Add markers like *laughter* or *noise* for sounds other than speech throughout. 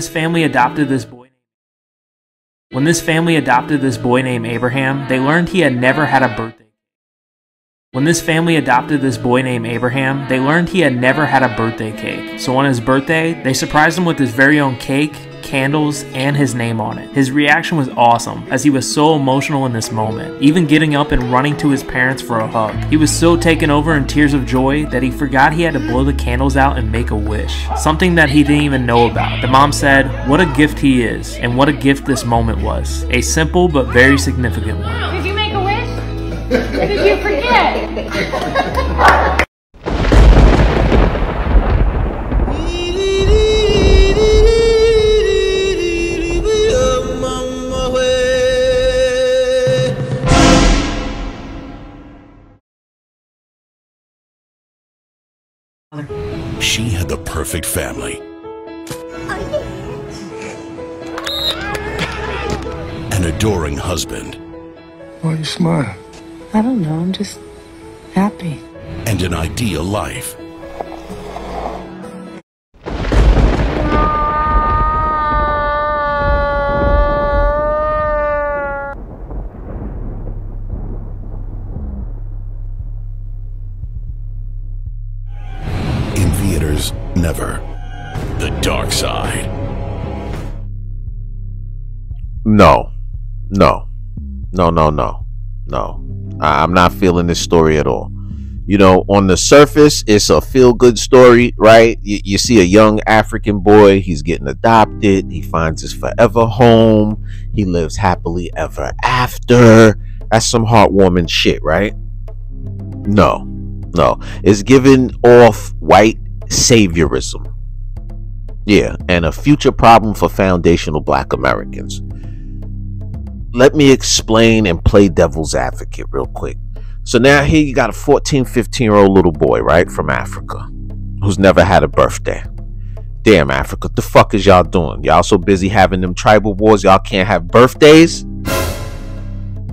This family adopted this boy When this family adopted this boy named Abraham, they learned he had never had a birthday. When this family adopted this boy named Abraham, they learned he had never had a birthday cake. So on his birthday, they surprised him with his very own cake, candles, and his name on it. His reaction was awesome, as he was so emotional in this moment, even getting up and running to his parents for a hug. He was so taken over in tears of joy that he forgot he had to blow the candles out and make a wish, something that he didn't even know about. The mom said, What a gift he is, and what a gift this moment was. A simple but very significant one. Did you make a wish? Did you forget? *laughs* She had the perfect family. An adoring husband Why you smile? I don't know. I'm just happy. and an ideal life. Never. The Dark Side. No, no, no, no, no, no. I'm not feeling this story at all. You know, on the surface, it's a feel good story, right? You, you see a young African boy, he's getting adopted, he finds his forever home, he lives happily ever after. That's some heartwarming shit, right? No, no. It's giving off white saviorism. Yeah, and a future problem for foundational black Americans let me explain and play devil's advocate real quick. So now here you got a 14, 15 year old little boy, right, from Africa, who's never had a birthday. Damn, Africa, the fuck is y'all doing? Y'all so busy having them tribal wars, y'all can't have birthdays?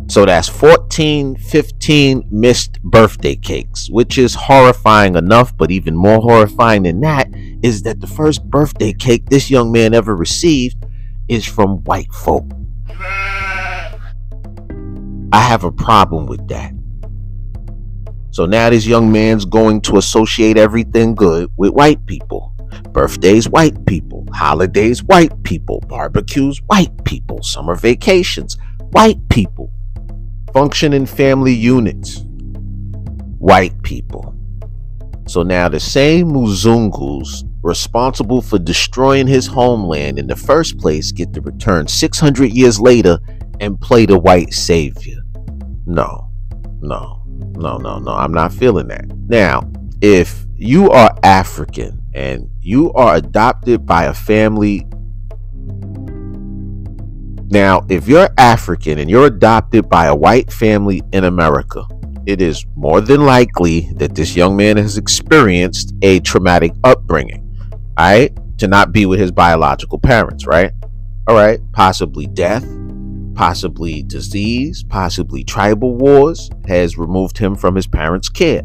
So that's 14, 15 missed birthday cakes, which is horrifying enough, but even more horrifying than that is that the first birthday cake this young man ever received is from white folk. I have a problem with that. So now this young man's going to associate everything good with white people. Birthdays, white people. Holidays, white people. Barbecues, white people. Summer vacations, white people. Functioning family units, white people. So now the same Muzungus responsible for destroying his homeland in the first place get to return 600 years later and play the white savior. No, no, no, no, no. I'm not feeling that. Now, if you are African and you are adopted by a family. Now, if you're African and you're adopted by a white family in America, it is more than likely that this young man has experienced a traumatic upbringing, all right? To not be with his biological parents, right? All right, possibly death, possibly disease, possibly tribal wars has removed him from his parents' care.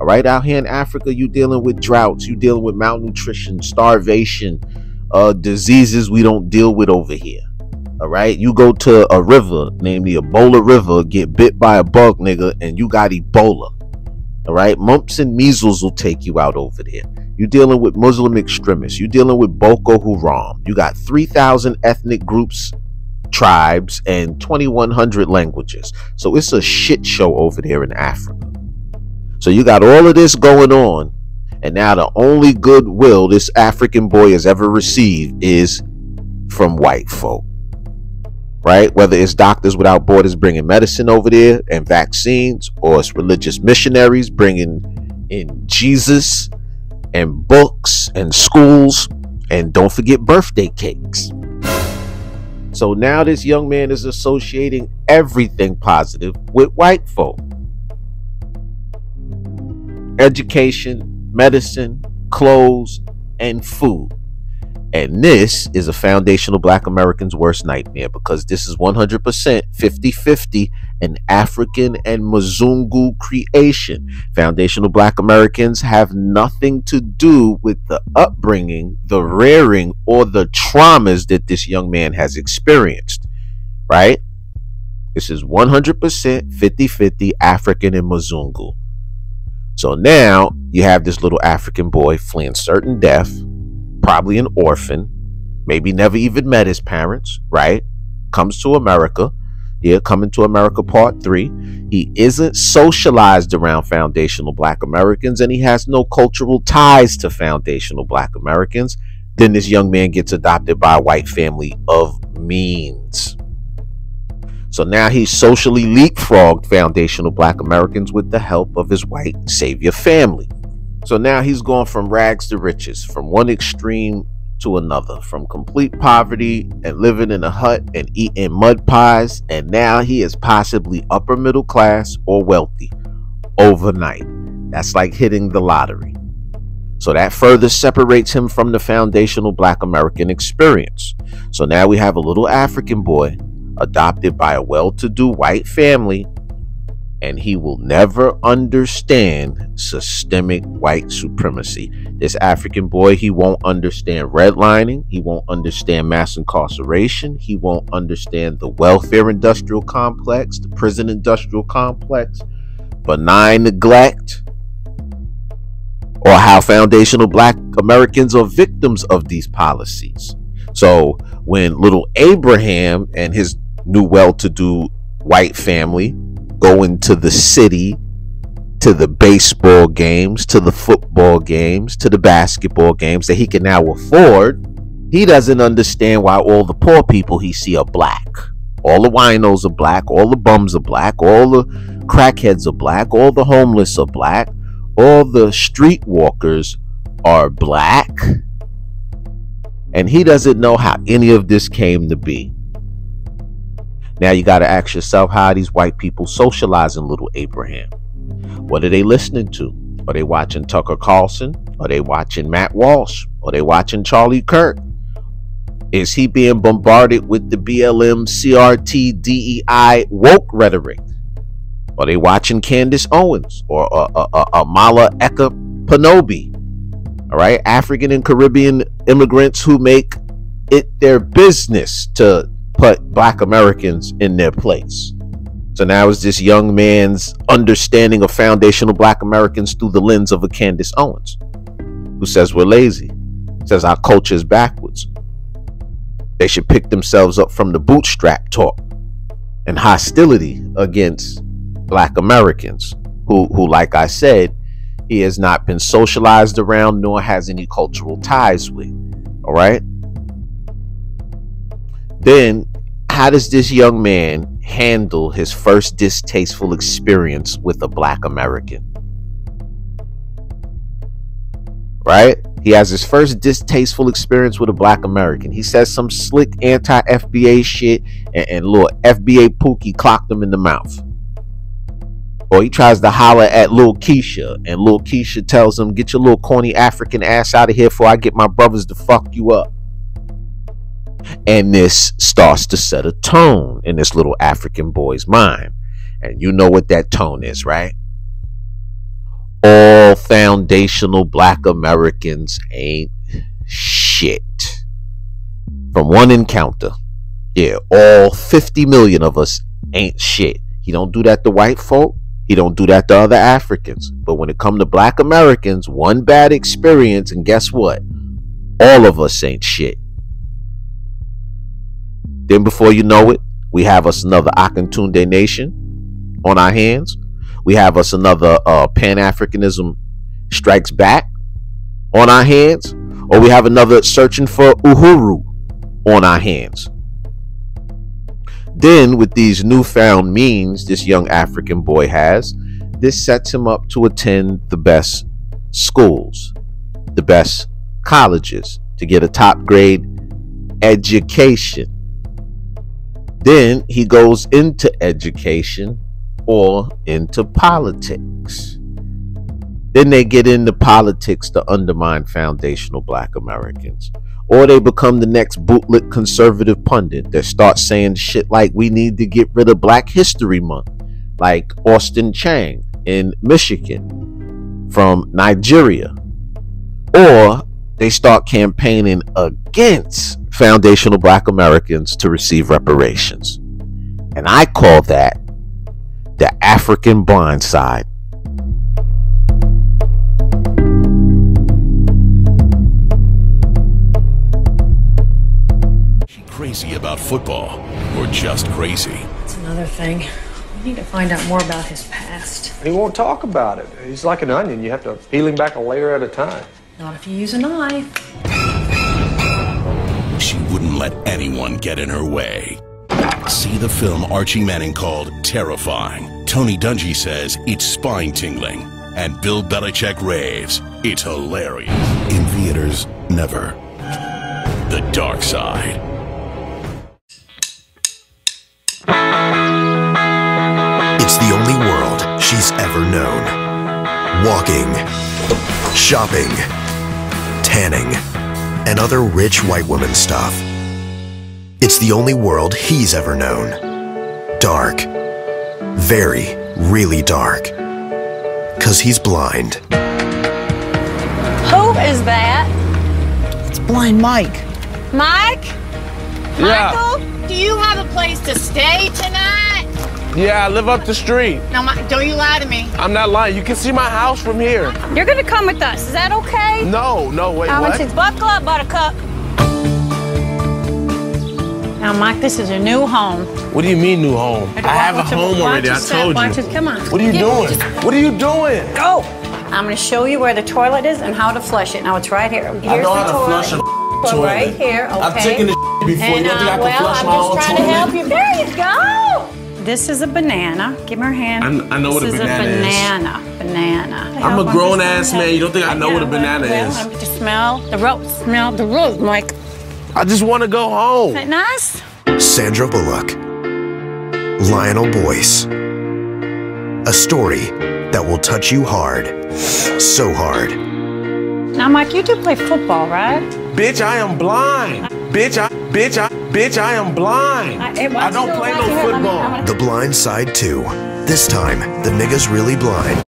All right, out here in Africa, you dealing with droughts, you dealing with malnutrition, starvation, uh, diseases we don't deal with over here. All right, you go to a river named the Ebola River, get bit by a bug, nigga, and you got Ebola. All right, mumps and measles will take you out over there. You're dealing with Muslim extremists. You're dealing with Boko Haram. You got 3,000 ethnic groups tribes and 2100 languages. So it's a shit show over there in Africa. So you got all of this going on, and now the only goodwill this African boy has ever received is from white folk. Right? Whether it's Doctors Without Borders bringing medicine over there and vaccines, or it's religious missionaries bringing in Jesus and books and schools, and don't forget birthday cakes. So now this young man is associating everything positive with white folk. Education, medicine, clothes, and food. And this is a foundational black American's worst nightmare because this is 100% 50 50 an African and Mzungu creation. Foundational black Americans have nothing to do with the upbringing, the rearing, or the traumas that this young man has experienced, right? This is 100% 50 50 African and Mzungu. So now you have this little African boy fleeing certain death probably an orphan, maybe never even met his parents, right? Comes to America. Yeah, coming to America part three. He isn't socialized around foundational black Americans and he has no cultural ties to foundational black Americans. Then this young man gets adopted by a white family of means. So now he's socially leapfrogged foundational black Americans with the help of his white savior family. So now he's gone from rags to riches, from one extreme to another, from complete poverty and living in a hut and eating mud pies, and now he is possibly upper middle class or wealthy overnight. That's like hitting the lottery. So that further separates him from the foundational black American experience. So now we have a little African boy adopted by a well to do white family and he will never understand systemic white supremacy. This African boy, he won't understand redlining, he won't understand mass incarceration, he won't understand the welfare industrial complex, the prison industrial complex, benign neglect, or how foundational black Americans are victims of these policies. So when little Abraham and his new well to do white family going to the city, to the baseball games, to the football games, to the basketball games that he can now afford, he doesn't understand why all the poor people he see are black. All the winos are black, all the bums are black, all the crackheads are black, all the homeless are black, all the streetwalkers are black. And he doesn't know how any of this came to be. Now you got to ask yourself how these white people socializing little Abraham? What are they listening to? Are they watching Tucker Carlson? Are they watching Matt Walsh? Are they watching Charlie Kirk? Is he being bombarded with the BLM, CRT, DEI woke rhetoric? Are they watching Candace Owens or uh, uh, uh, Amala Eka Panobi? All right, African and Caribbean immigrants who make it their business to put black Americans in their place. So now is this young man's understanding of foundational black Americans through the lens of a Candace Owens, who says we're lazy, says our culture is backwards. They should pick themselves up from the bootstrap talk and hostility against black Americans, who, who, like I said, he has not been socialized around nor has any cultural ties with. All right. Then, how does this young man handle his first distasteful experience with a black American? Right? He has his first distasteful experience with a black American. He says some slick anti FBA shit, and, and little FBA Pookie clocked him in the mouth. Or he tries to holler at Lil Keisha, and Lil Keisha tells him, Get your little corny African ass out of here before I get my brothers to fuck you up. And this starts to set a tone in this little African boy's mind. And you know what that tone is, right? All foundational black Americans ain't shit. From one encounter, yeah, all 50 million of us ain't shit. He don't do that to white folk. He don't do that to other Africans. But when it come to black Americans, one bad experience, and guess what? All of us ain't shit. Then before you know it, we have us another Akintunde nation on our hands. We have us another uh, Pan Africanism strikes back on our hands, or we have another searching for Uhuru on our hands. Then, with these newfound means this young African boy has, this sets him up to attend the best schools, the best colleges, to get a top grade education. Then he goes into education or into politics. Then they get into politics to undermine foundational black Americans. or they become the next bootlit conservative pundit that starts saying shit like we need to get rid of Black History Month, like Austin Chenge in Michigan from Nigeria. Or they start campaigning against foundational black Americans to receive reparations. And I call that the African blind side. Crazy about football or just crazy? That's another thing. We need to find out more about his past. He won't talk about it. He's like an onion. You have to peel him back a layer at a time. Not if you use a knife. She wouldn't let anyone get in her way. See the film Archie Manning called Terrifying. Tony Dungy says it's spine tingling. And Bill Belichick raves it's hilarious. In theaters, never. The Dark Side. It's the only world she's ever known. Walking, shopping, tanning, and other rich white woman stuff. It's the only world he's ever known. Dark. Very, really dark. Cause he's blind. Who is that? It's Blind Mike. Mike? Yeah. Michael, do you have a place to stay tonight? Yeah, I live up the street. No, Mike, don't you lie to me. I'm not lying. You can see my house from here. You're gonna come with us. Is that okay? No, no, wait, How what? much is buckle up, Buttercup? Now, Mike, this is your new home. What do you mean new home? I have a home watch already. I step, told you. your- Come on. What are you Get- doing? just What are you doing? Go. I'm gonna show you where the toilet is and how to flush it. Now it's right here. Here's I know the how to toilet. flush a toilet. Right here. Okay. I've taken this before. You And, don't think I uh, can well, flush I'm my just trying to help you. There you go. This is a banana. Give me her hand. I kn- I know what a banana is. is. a banana. Banana. I'm a grown ass man. You don't think I know what a well, banana well, is? I'm just smell the rose. Smell the rose, Mike. I just want to go home. Isn't it nice? Sandra Bullock. Lionel Boyce. A story that will touch you hard. So hard. Now, Mike, you do play football, right? Bitch, I am blind. Bitch, I, bitch, I, bitch, I am blind. I- I don't don't play no back me- football. The Blind Side 2. This time, the nigga's really blind.